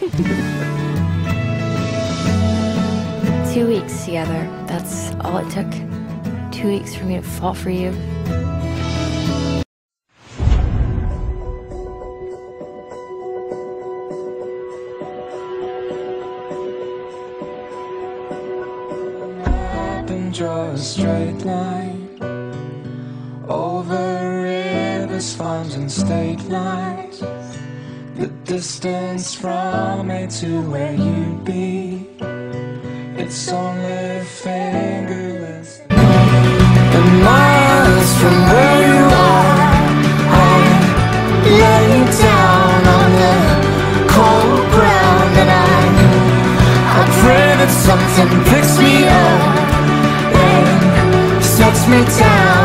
Two weeks together. That's all it took. Two weeks for me to fall for you. draw a straight line over rivers, farms, and state lines the distance from me to where you'd be. It's only fingerless. The miles from where you are, I lay down on the cold ground, and I, I pray that something picks me up and sets me down.